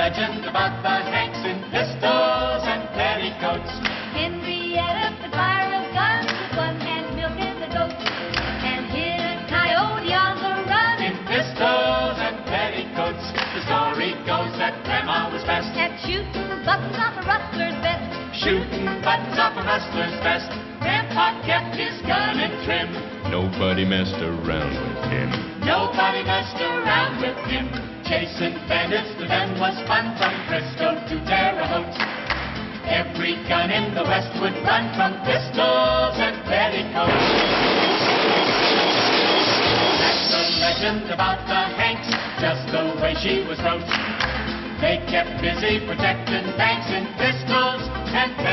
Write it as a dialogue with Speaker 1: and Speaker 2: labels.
Speaker 1: legend about the Hanks in pistols and petticoats.
Speaker 2: Henrietta could fire a gun with one hand milking the goats and hit a coyote on the run.
Speaker 1: In pistols and petticoats, the story goes that Grandma was best
Speaker 2: At shooting buttons off a rustler's vest.
Speaker 1: shooting buttons off a rustler's vest. Grandpa kept his gun in trim.
Speaker 3: Nobody messed around with him.
Speaker 1: Nobody messed around with him. Chasing bandits to them was fun from Frisco to Terre Haute. Every gun in the West would run from pistols and petticoats. That's the legend about the Hanks, just the way she was wrote. They kept busy protecting banks and pistols and.